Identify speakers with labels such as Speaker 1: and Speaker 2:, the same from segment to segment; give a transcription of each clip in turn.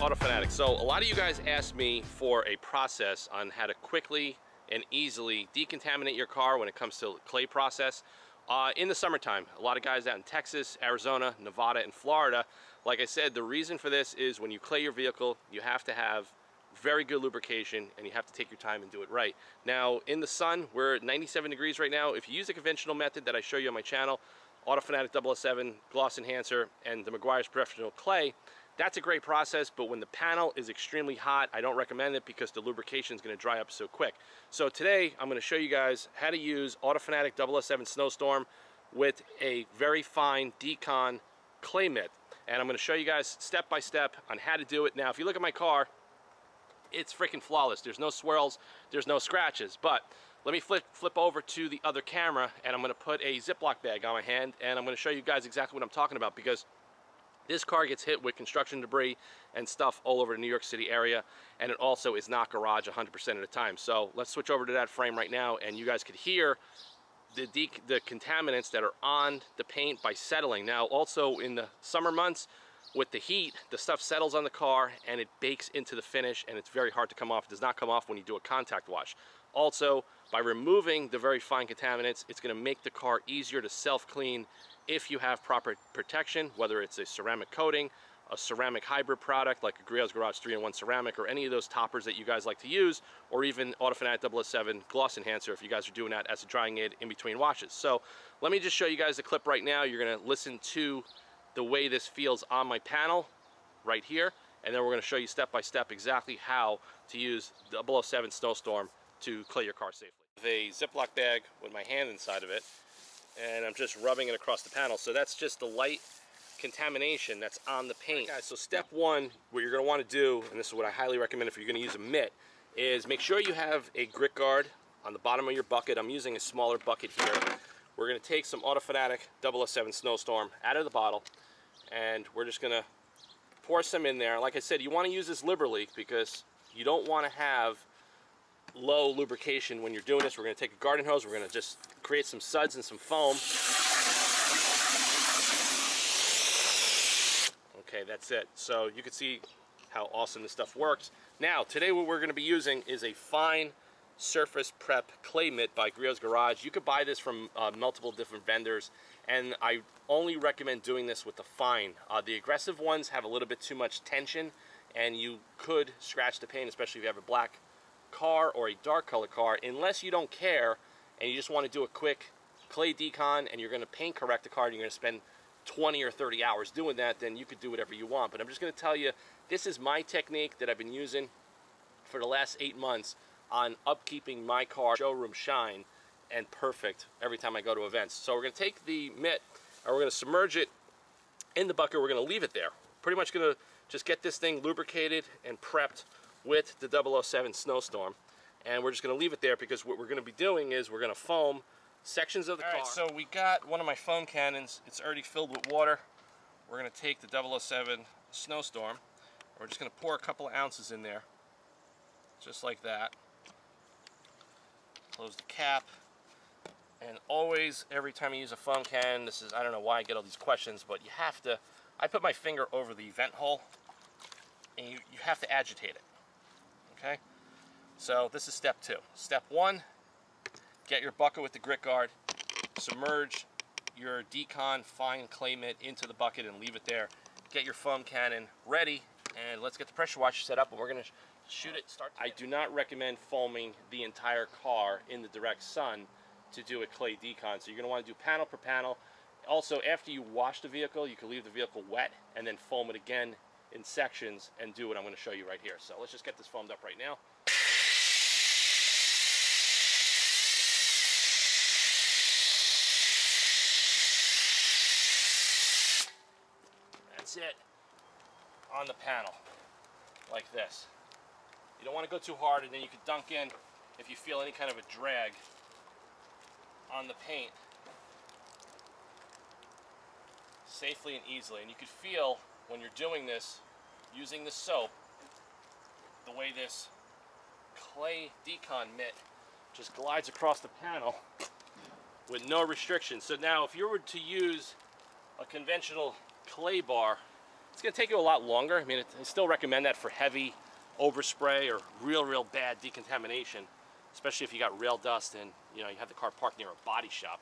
Speaker 1: Auto Fanatic. So a lot of you guys asked me for a process on how to quickly and easily decontaminate your car when it comes to clay process. Uh, in the summertime, a lot of guys out in Texas, Arizona, Nevada, and Florida, like I said, the reason for this is when you clay your vehicle, you have to have very good lubrication and you have to take your time and do it right. Now in the sun, we're at 97 degrees right now. If you use a conventional method that I show you on my channel, Auto Fanatic 007, Gloss Enhancer, and the Meguiar's Professional Clay, that's a great process, but when the panel is extremely hot, I don't recommend it because the lubrication is going to dry up so quick. So today, I'm going to show you guys how to use Autofanatic 007 Snowstorm with a very fine Decon clay mitt. And I'm going to show you guys step by step on how to do it. Now, if you look at my car, it's freaking flawless. There's no swirls, there's no scratches. But let me flip, flip over to the other camera and I'm going to put a Ziploc bag on my hand and I'm going to show you guys exactly what I'm talking about because this car gets hit with construction debris and stuff all over the New York City area, and it also is not garage 100% of the time. So let's switch over to that frame right now, and you guys could hear the, the contaminants that are on the paint by settling. Now, also in the summer months, with the heat, the stuff settles on the car and it bakes into the finish and it's very hard to come off. It does not come off when you do a contact wash. Also, by removing the very fine contaminants, it's gonna make the car easier to self-clean if you have proper protection, whether it's a ceramic coating, a ceramic hybrid product like a Griot's Garage 3-in-1 ceramic or any of those toppers that you guys like to use, or even Autofanatic 007 gloss enhancer if you guys are doing that as a drying aid in between washes. So let me just show you guys the clip right now. You're gonna listen to the way this feels on my panel right here, and then we're gonna show you step by step exactly how to use 007 Snowstorm to clay your car safely. With a Ziploc bag with my hand inside of it, and I'm just rubbing it across the panel. So that's just the light contamination that's on the paint. Right, guys, so step one, what you're gonna wanna do, and this is what I highly recommend if you're gonna use a mitt, is make sure you have a grit guard on the bottom of your bucket. I'm using a smaller bucket here. We're gonna take some Autofanatic 007 Snowstorm out of the bottle, and we're just gonna pour some in there. Like I said, you wanna use this liberally because you don't wanna have low lubrication when you're doing this. We're gonna take a garden hose, we're gonna just create some suds and some foam. Okay, that's it. So you can see how awesome this stuff works. Now, today what we're going to be using is a fine surface prep clay mitt by Griot's Garage. You could buy this from uh, multiple different vendors, and I only recommend doing this with the fine. Uh, the aggressive ones have a little bit too much tension, and you could scratch the paint, especially if you have a black car or a dark color car, unless you don't care and you just want to do a quick clay decon and you're going to paint correct the car and you're going to spend 20 or 30 hours doing that, then you could do whatever you want. But I'm just going to tell you, this is my technique that I've been using for the last eight months on upkeeping my car showroom shine and perfect every time I go to events. So we're going to take the mitt and we're going to submerge it in the bucket. We're going to leave it there. Pretty much going to just get this thing lubricated and prepped with the 007 Snowstorm and we're just going to leave it there because what we're going to be doing is we're going to foam sections of the All car. Right, so we got one of my foam cannons. It's already filled with water. We're going to take the 007 Snowstorm. We're just going to pour a couple of ounces in there, just like that. Close the cap. And always, every time you use a foam can, this is, I don't know why I get all these questions, but you have to, I put my finger over the vent hole, and you, you have to agitate it, okay? So this is step two. Step one, get your bucket with the grit guard, submerge your Decon fine clay mitt into the bucket and leave it there. Get your foam cannon ready and let's get the pressure washer set up and we're gonna shoot it start I do not recommend foaming the entire car in the direct sun to do a clay decon. So you're gonna wanna do panel per panel. Also, after you wash the vehicle, you can leave the vehicle wet and then foam it again in sections and do what I'm gonna show you right here. So let's just get this foamed up right now. That's it on the panel, like this. You don't want to go too hard and then you could dunk in if you feel any kind of a drag on the paint safely and easily. And you could feel when you're doing this using the soap the way this clay decon mitt just glides across the panel with no restrictions. So now if you were to use a conventional clay bar, It's going to take you a lot longer. I mean, it, I still recommend that for heavy overspray or real, real bad decontamination, especially if you got rail dust and you know you have the car parked near a body shop.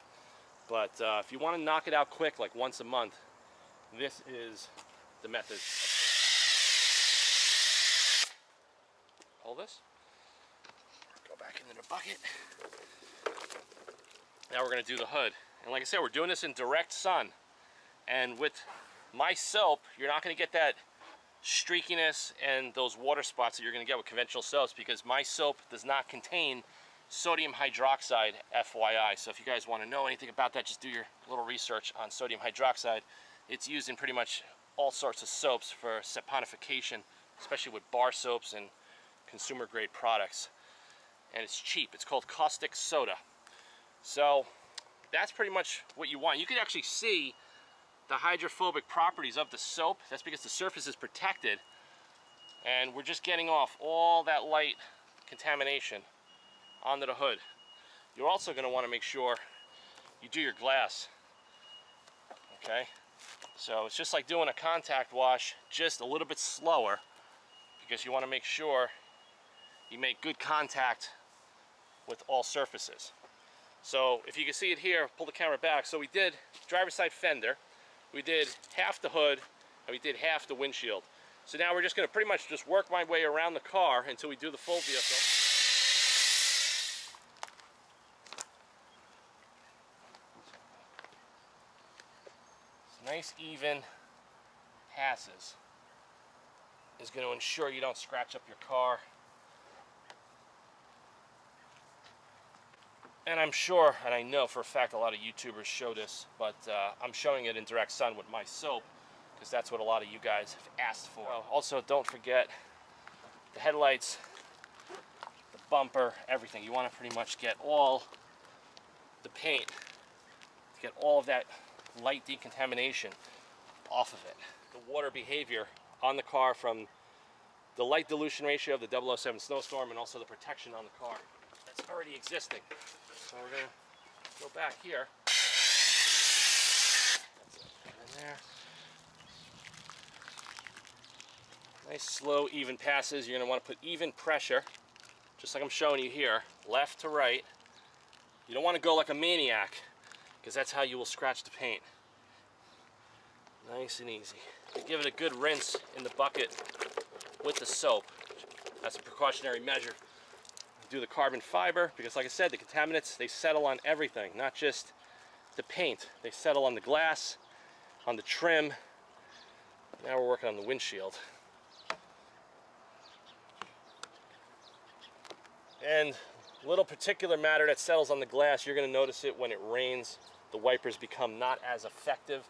Speaker 1: But uh, if you want to knock it out quick, like once a month, this is the method. Pull this, go back into the bucket. Now we're going to do the hood. And like I said, we're doing this in direct sun. And with my soap, you're not going to get that streakiness and those water spots that you're going to get with conventional soaps because my soap does not contain sodium hydroxide FYI. So if you guys want to know anything about that, just do your little research on sodium hydroxide. It's used in pretty much all sorts of soaps for saponification, especially with bar soaps and consumer grade products. And it's cheap. It's called caustic soda. So that's pretty much what you want. You can actually see the hydrophobic properties of the soap. That's because the surface is protected and we're just getting off all that light contamination onto the hood. You're also going to want to make sure you do your glass. Okay, so it's just like doing a contact wash, just a little bit slower because you want to make sure you make good contact with all surfaces. So if you can see it here, pull the camera back. So we did driver's side fender, we did half the hood, and we did half the windshield. So now we're just gonna pretty much just work my way around the car until we do the full vehicle. Nice even passes is going to ensure you don't scratch up your car and I'm sure, and I know for a fact a lot of YouTubers show this, but uh, I'm showing it in direct sun with my soap because that's what a lot of you guys have asked for. Also, don't forget the headlights, the bumper, everything. You want to pretty much get all the paint, get all of that light decontamination off of it. The water behavior on the car from the light dilution ratio of the 007 snowstorm and also the protection on the car that's already existing. So we're to go back here. Nice slow even passes. You're want to put even pressure, just like I'm showing you here, left to right. You don't want to go like a maniac, because that's how you will scratch the paint. Nice and easy. Give it a good rinse in the bucket with the soap. That's a precautionary measure do the carbon fiber because like I said, the contaminants, they settle on everything, not just the paint. They settle on the glass, on the trim. Now we're working on the windshield. And little particular matter that settles on the glass, you're gonna notice it when it rains. The wipers become not as effective.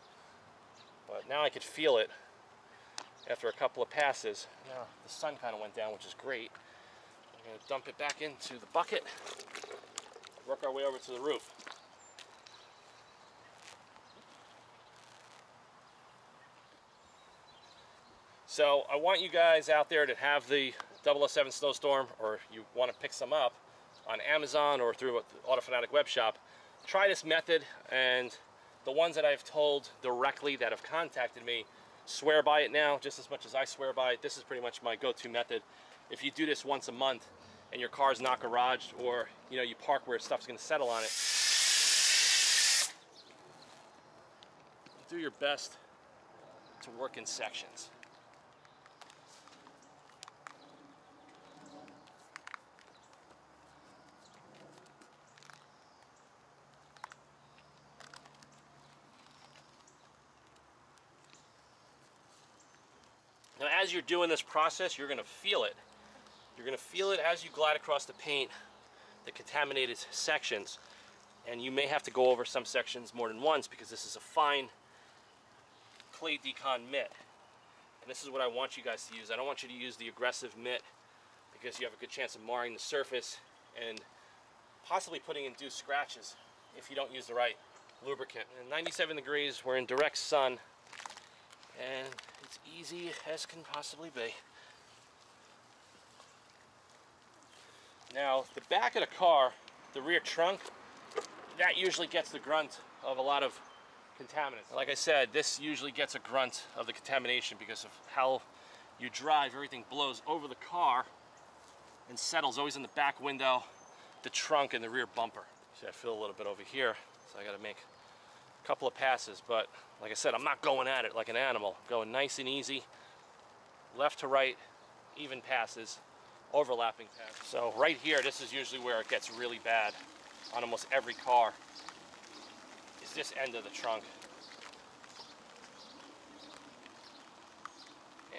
Speaker 1: But now I could feel it after a couple of passes. Now the sun kind of went down, which is great. We're going to dump it back into the bucket, work our way over to the roof. So I want you guys out there to have the 007 Snowstorm or you want to pick some up on Amazon or through the Auto Fanatic web shop. Try this method and the ones that I've told directly that have contacted me swear by it now just as much as I swear by it. This is pretty much my go-to method. If you do this once a month, and your car's not garaged or you know you park where stuff's going to settle on it do your best to work in sections Now as you're doing this process, you're going to feel it you're going to feel it as you glide across the paint, the contaminated sections. And you may have to go over some sections more than once because this is a fine clay decon mitt. And this is what I want you guys to use. I don't want you to use the aggressive mitt because you have a good chance of marring the surface and possibly putting induced scratches if you don't use the right lubricant. And 97 degrees, we're in direct sun, and it's easy as can possibly be. Now, the back of the car, the rear trunk, that usually gets the grunt of a lot of contaminants. Like I said, this usually gets a grunt of the contamination because of how you drive. Everything blows over the car and settles always in the back window, the trunk, and the rear bumper. See, I feel a little bit over here, so I gotta make a couple of passes, but like I said, I'm not going at it like an animal. I'm going nice and easy, left to right, even passes, overlapping passes. So right here, this is usually where it gets really bad on almost every car, is this end of the trunk.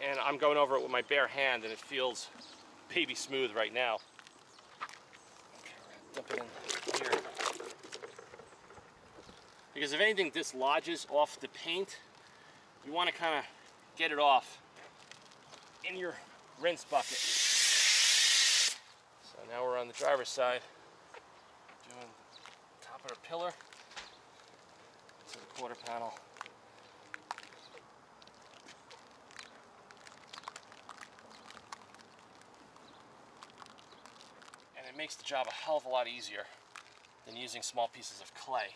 Speaker 1: And I'm going over it with my bare hand and it feels baby smooth right now. Okay, dump it in here. Because if anything dislodges off the paint, you want to kind of get it off in your rinse bucket. So now we're on the driver's side, doing the top of the pillar to the quarter panel. And it makes the job a hell of a lot easier than using small pieces of clay.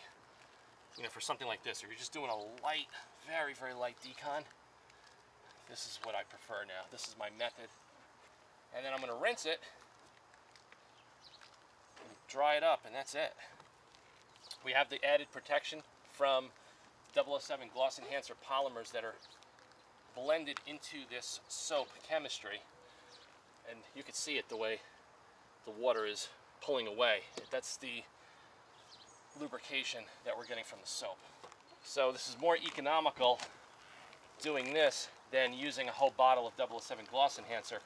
Speaker 1: You know, for something like this, or you're just doing a light, very, very light decon, this is what I prefer now. This is my method. And then I'm gonna rinse it, dry it up, and that's it. We have the added protection from 007 Gloss Enhancer polymers that are blended into this soap chemistry. And you can see it the way the water is pulling away. That's the lubrication that we're getting from the soap. So this is more economical doing this than using a whole bottle of 007 Gloss Enhancer,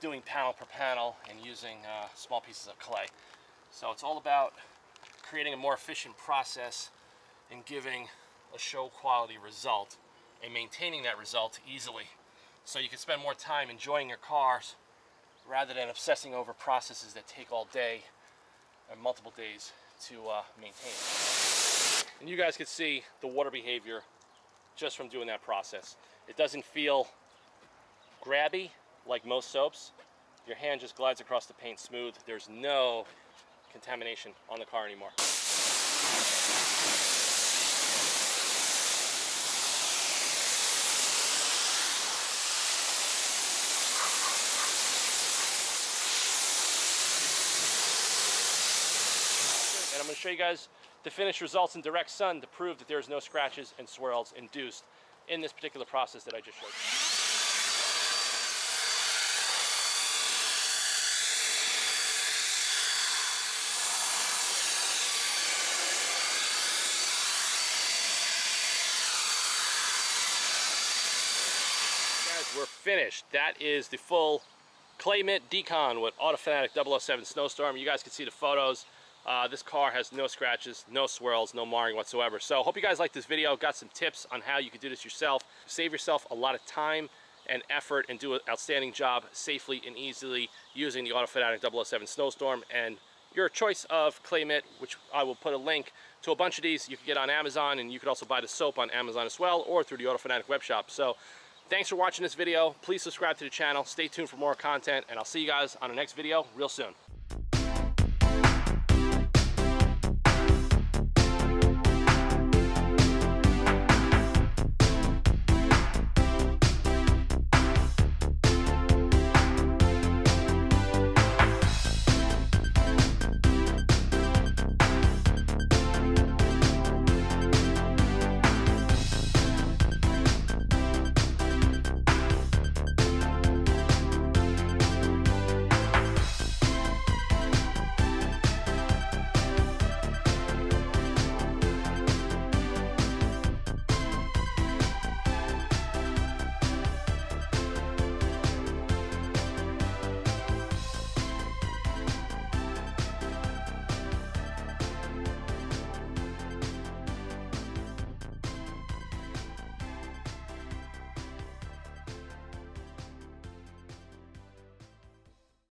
Speaker 1: doing panel per panel and using uh, small pieces of clay. So it's all about creating a more efficient process and giving a show quality result and maintaining that result easily. So you can spend more time enjoying your cars rather than obsessing over processes that take all day or multiple days to uh, maintain. And you guys can see the water behavior just from doing that process. It doesn't feel grabby like most soaps. Your hand just glides across the paint smooth. There's no contamination on the car anymore. And I'm to show you guys the finished results in direct sun to prove that there's no scratches and swirls induced in this particular process that I just showed you. Guys, we're finished. That is the full Clay Mitt Decon with Autofanatic 007 Snowstorm. You guys can see the photos. Uh, this car has no scratches, no swirls, no marring whatsoever. So hope you guys like this video. Got some tips on how you can do this yourself. Save yourself a lot of time and effort and do an outstanding job safely and easily using the Autofanatic 007 Snowstorm and your choice of clay mitt, which I will put a link to a bunch of these you can get on Amazon and you can also buy the soap on Amazon as well or through the Autofanatic web shop. So thanks for watching this video. Please subscribe to the channel. Stay tuned for more content and I'll see you guys on the next video real soon.